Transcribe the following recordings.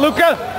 Luka.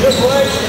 Good play.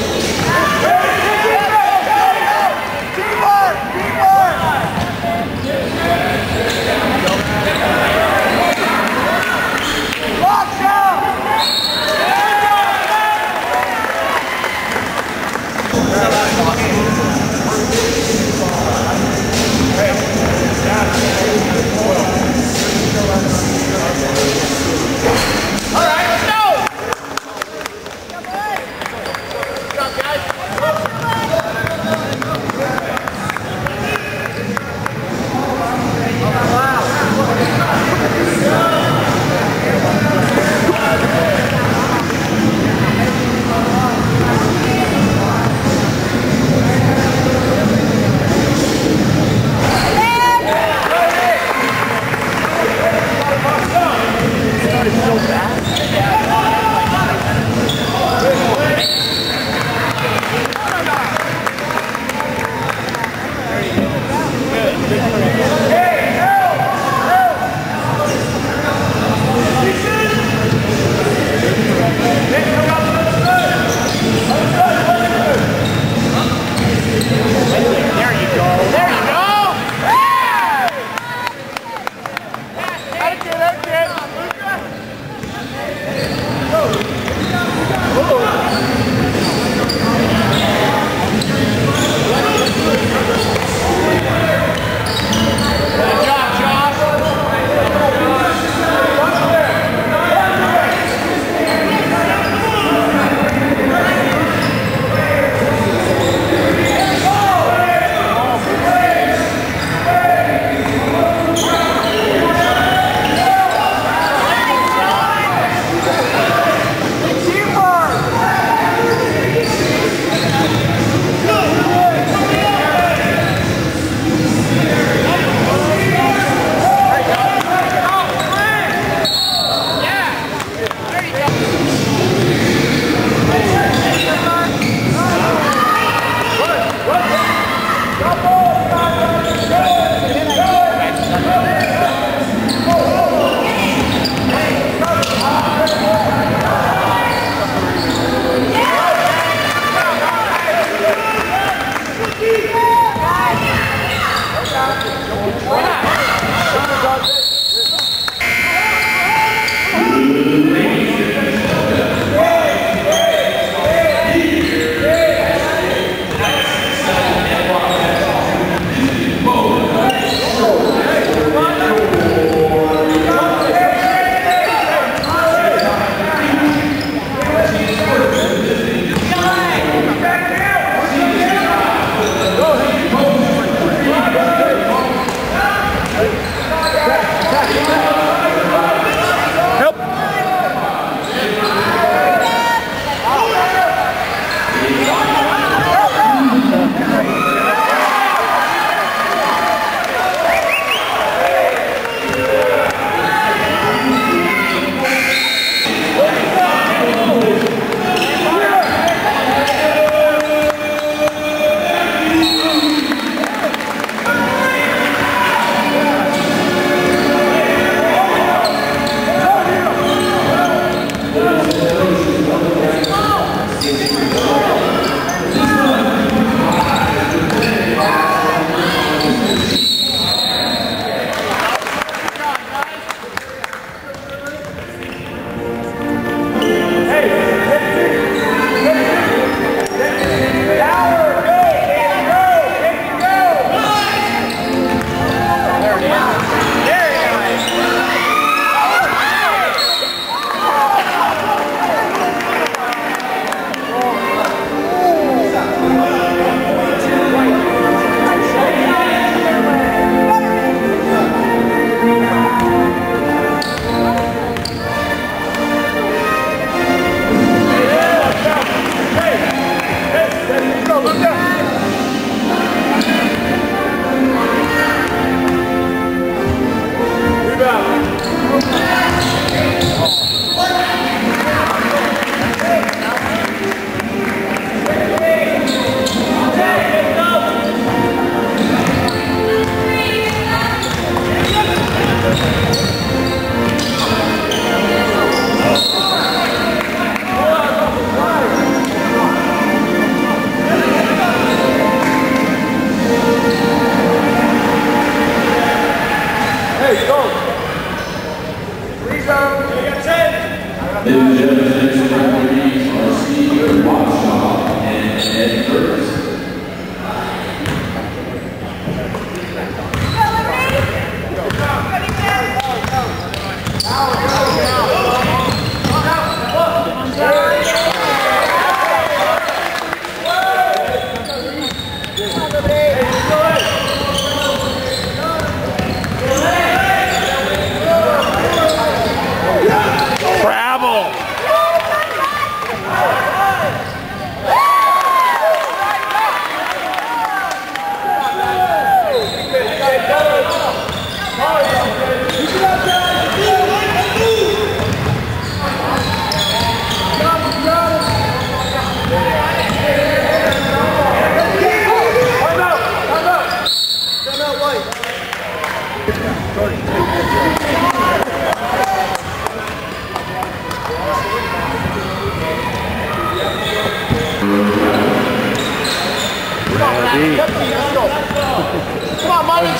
Ten.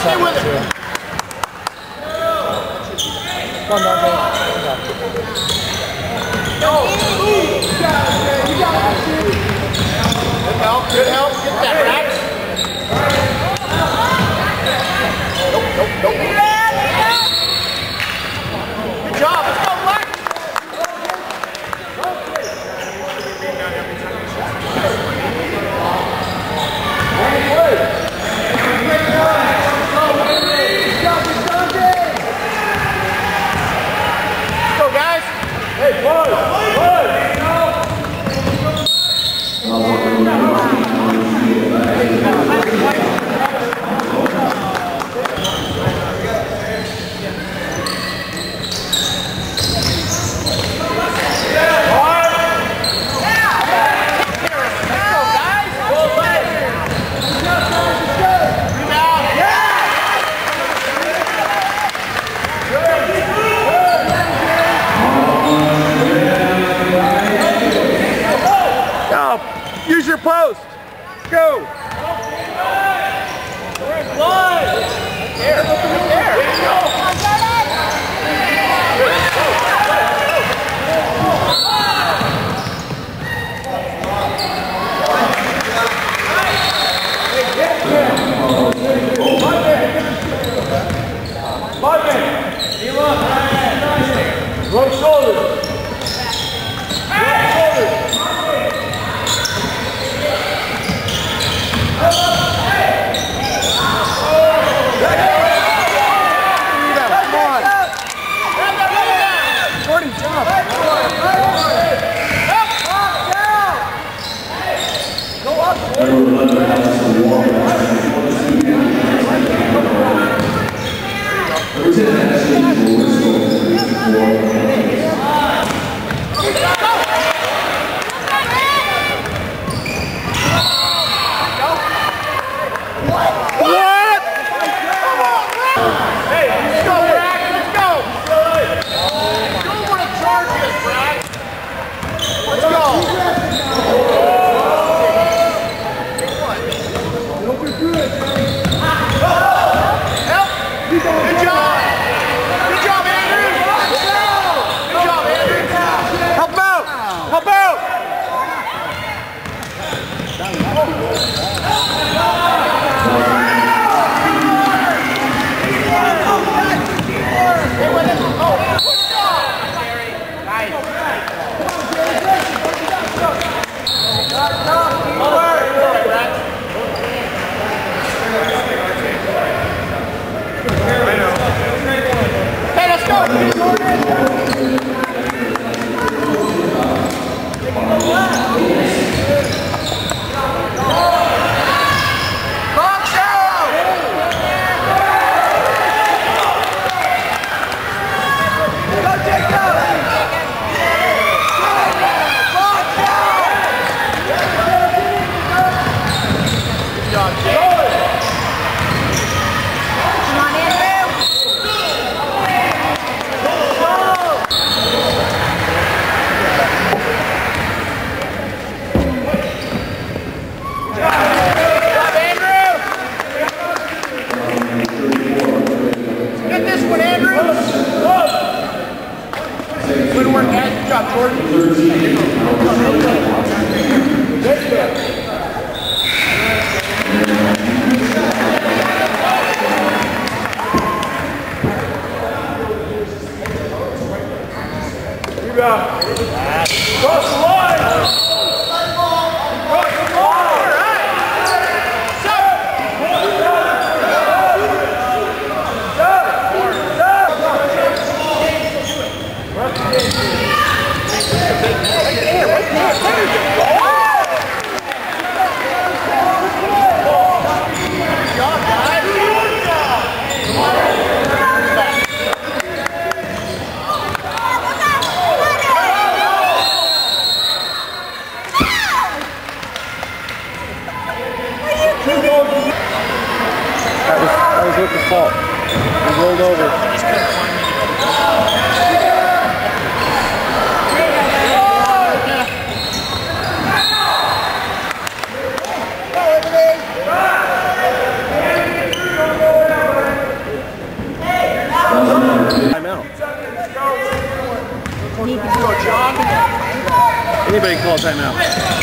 Come on, Monty, stay with it. Come on, go. Good help, good help. Get that, go. Cross the line. Can call timeout.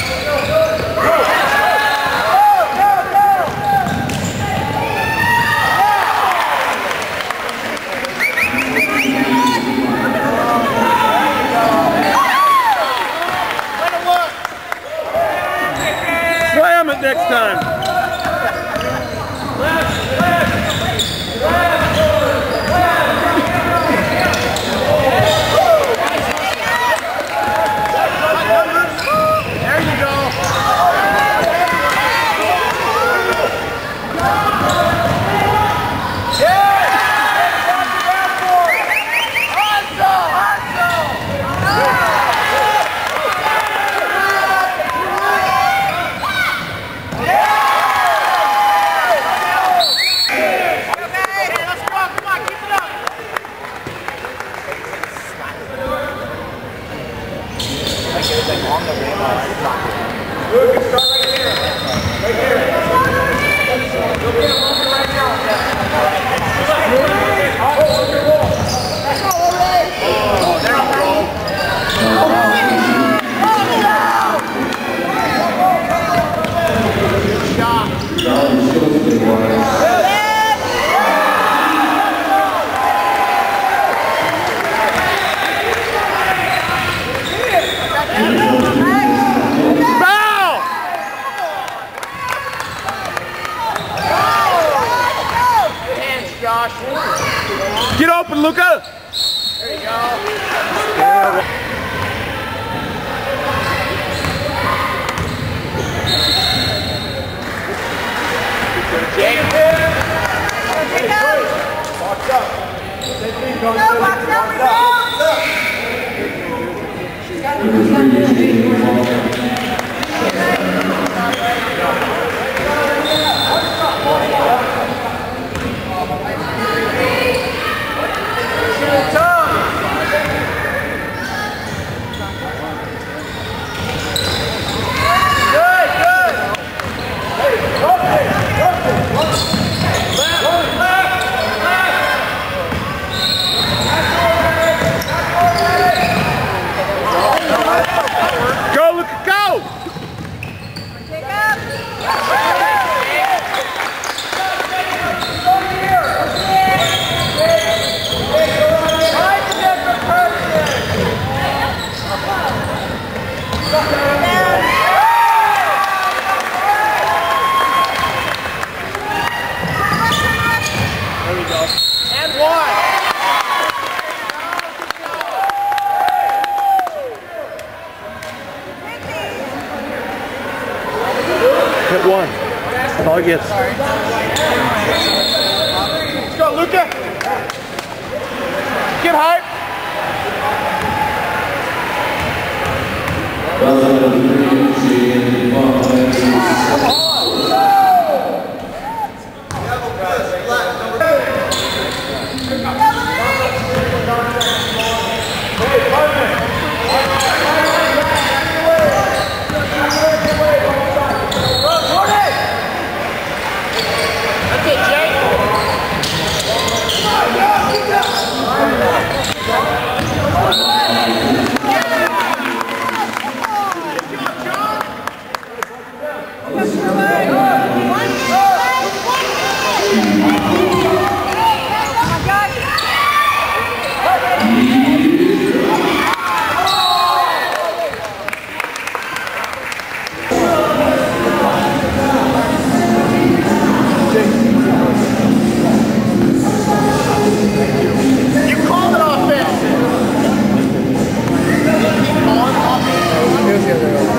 Here's the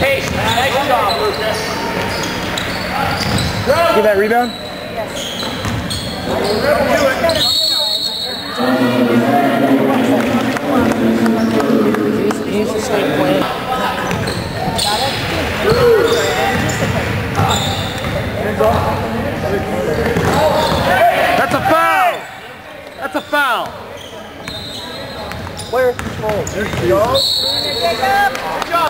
Nice job, Lucas. Get that rebound? Yes. That's a foul! That's a foul! Where? Oh, there you go. Good job,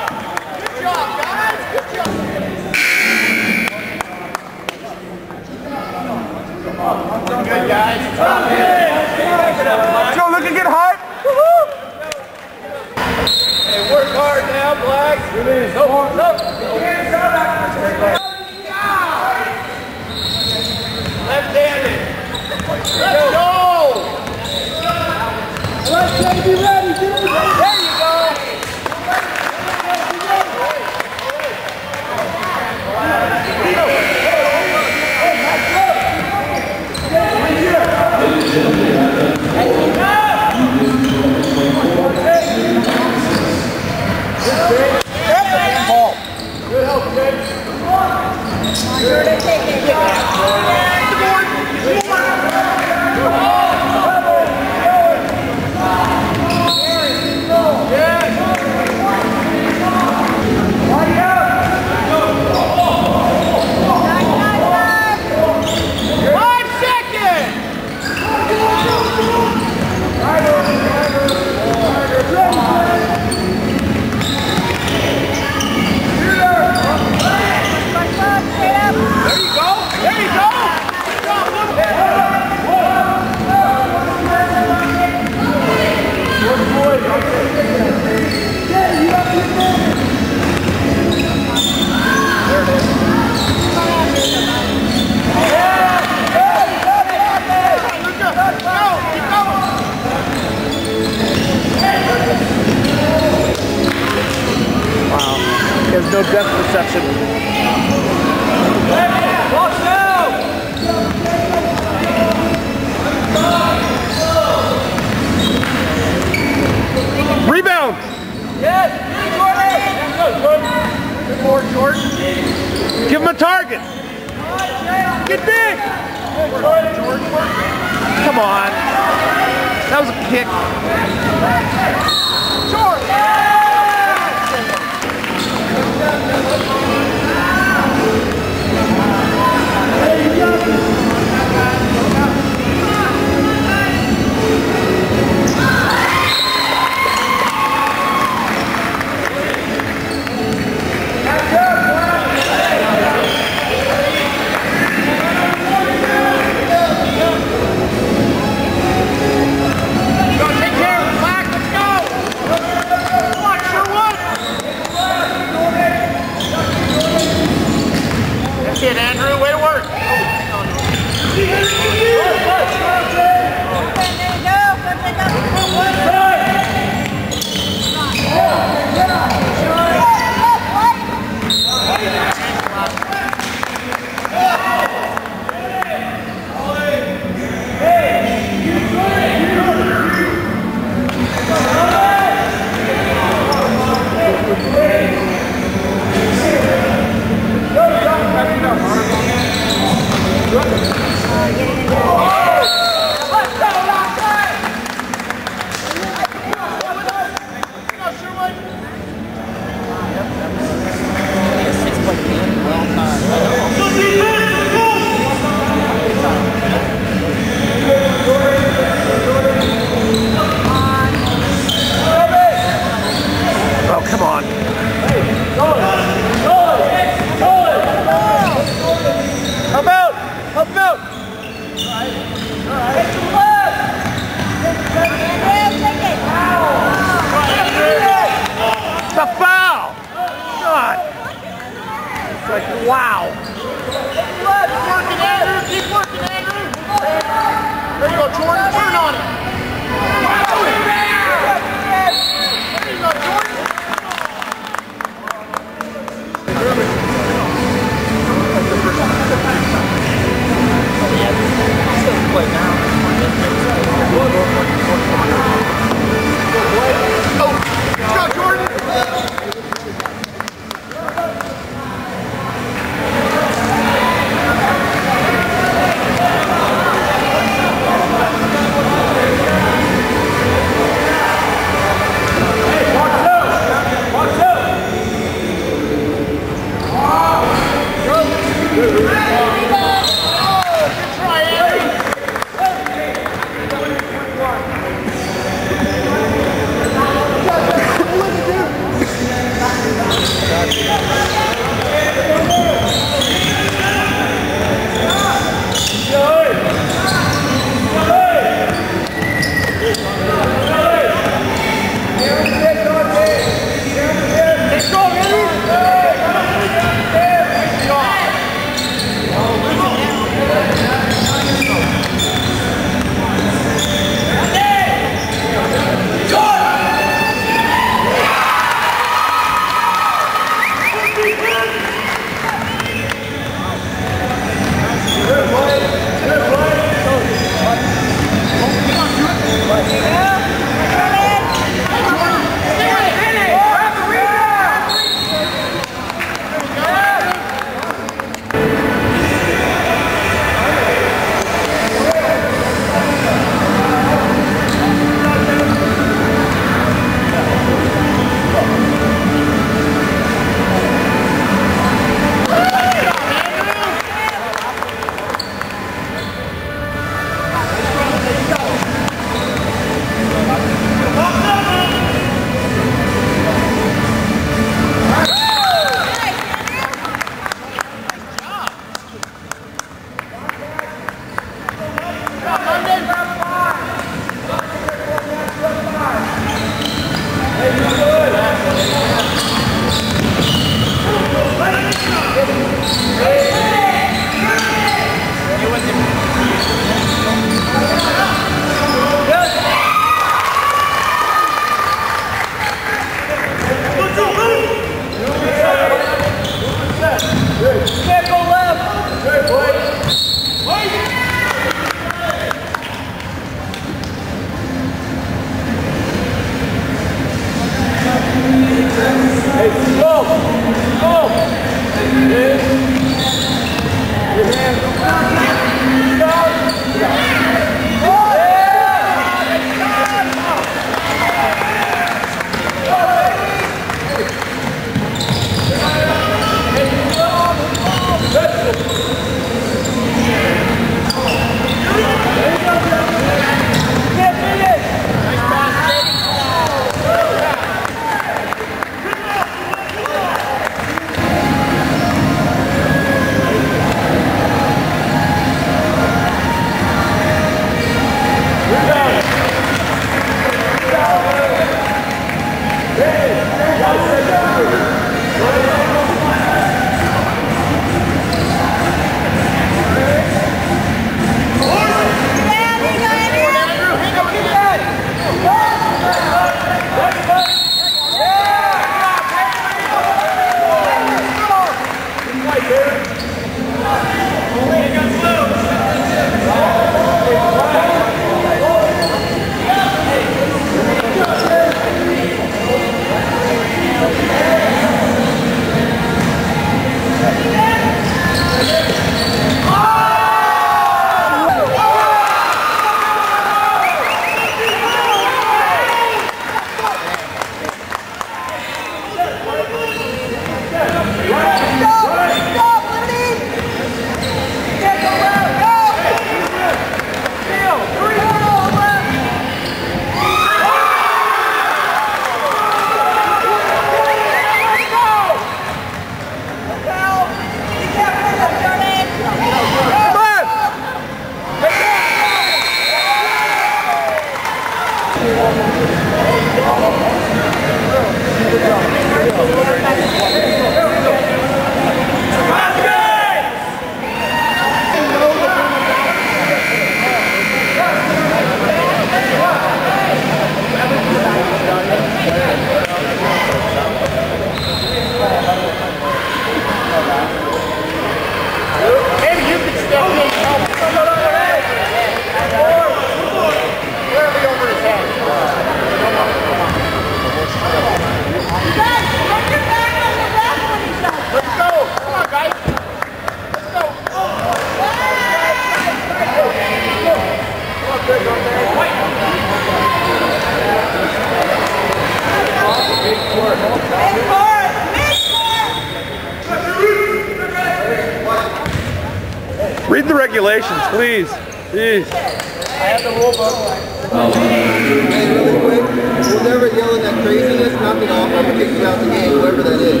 really quick, whoever yelling that craziness, knock it off. I'm gonna kick you out the game, whoever that is.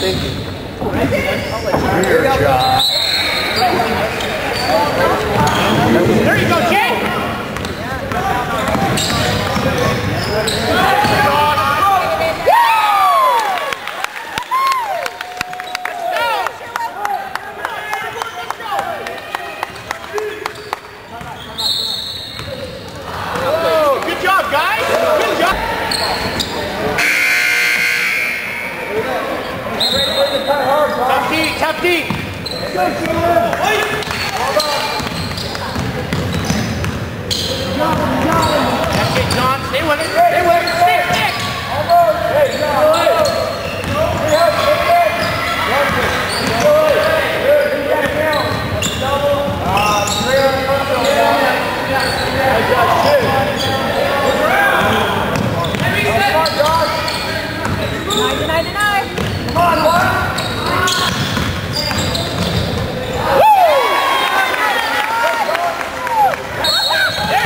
Thank you. There you go, Jake! Good job, guys! Good job! Tough deep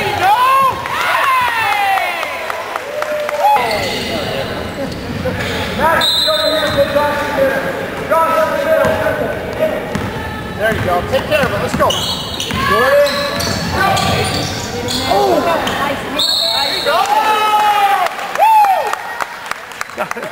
you go. There you go. Take care of it. Let's go. Jordan. Oh. There you go. Yeah,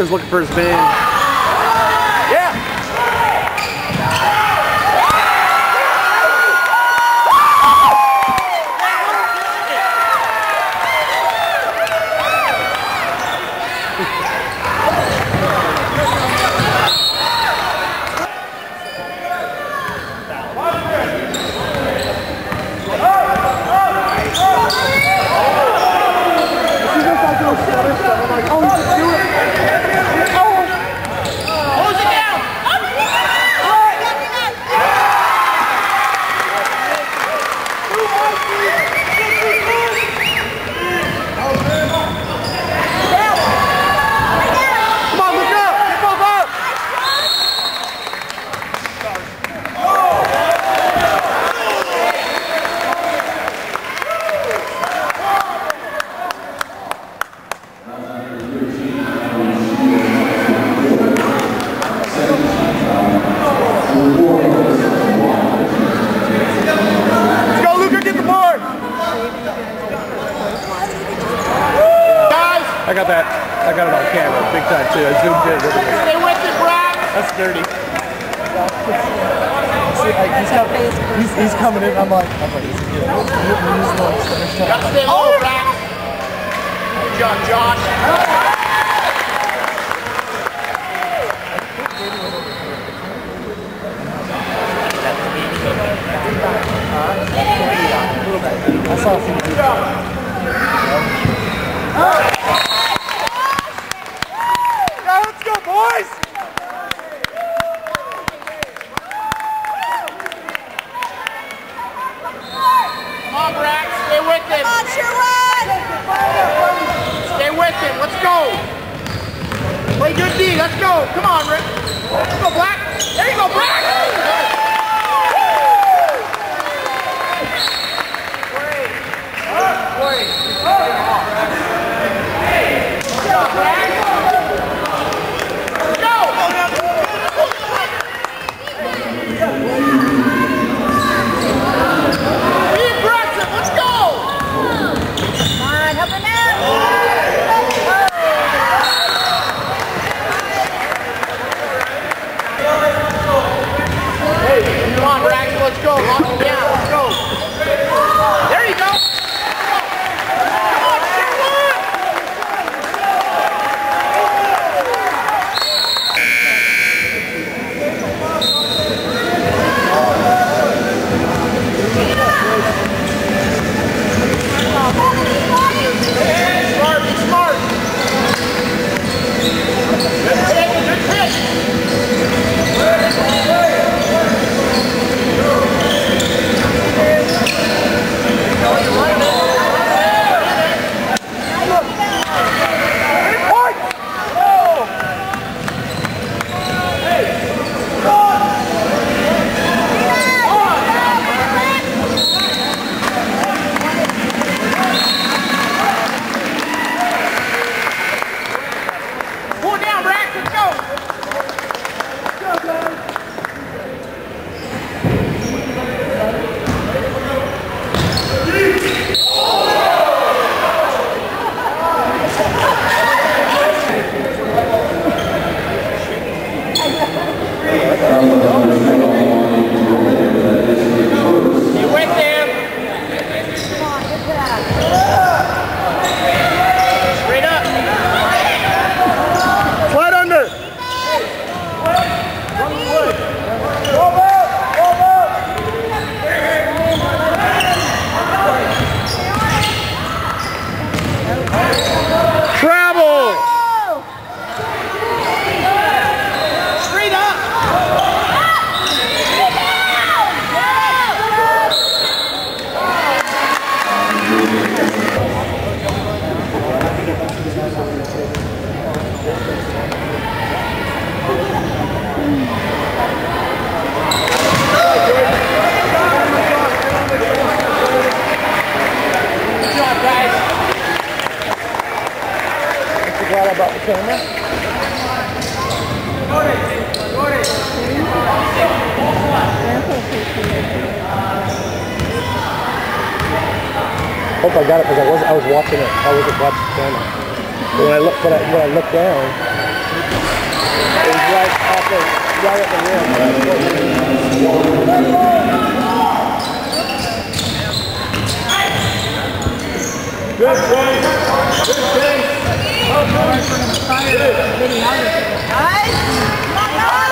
Luka's looking for his man. Right at the rim. Good, Frank. Good, Frank. I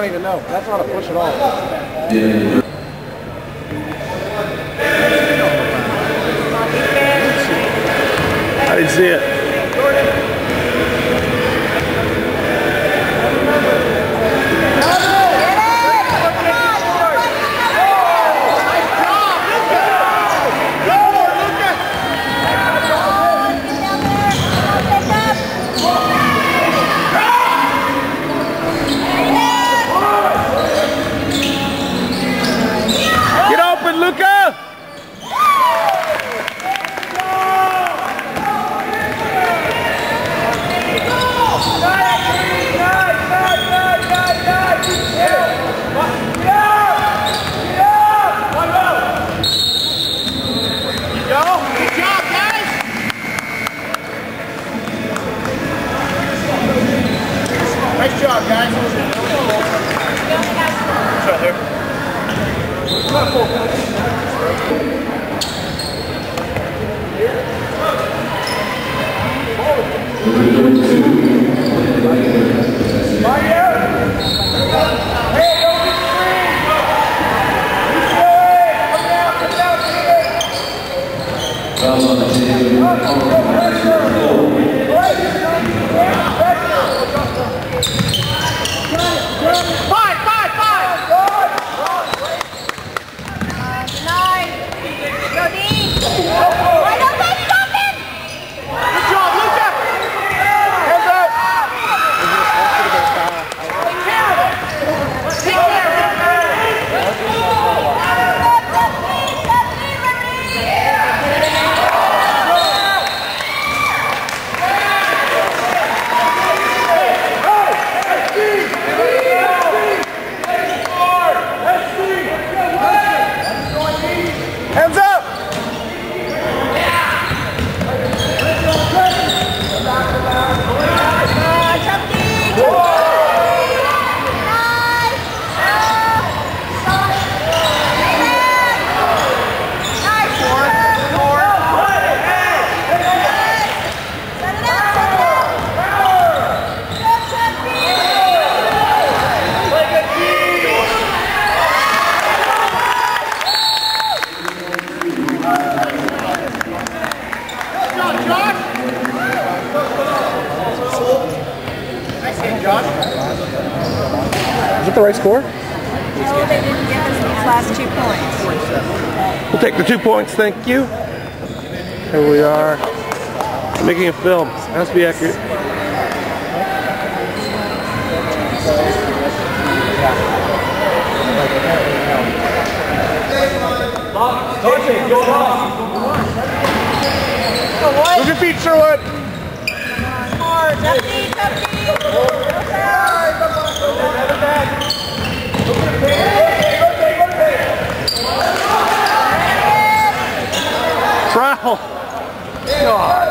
don't even know. That's not a push at all. I didn't see it. Get open, Luka! Nice job, guys. It's right there. Fouls on the table. Hands up! Is it the right score? No, they didn't give us these last two points. We'll take the thank you. Here we are. Making a film. Has to be accurate. Move your feet, Sherwood. More, Duffy, Duffy. Foul. That's